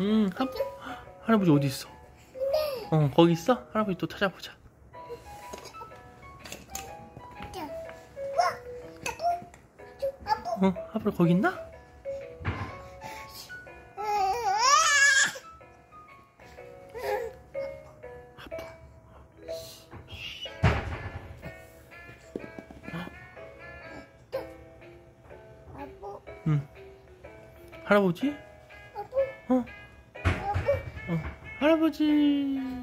음, 하, 할아버지 어디 있어? 어, 거기 있어? 할아버지 또 찾아보자. 어, 할아버지 거기 있나? 응. 할아버지? 어, 할아버지.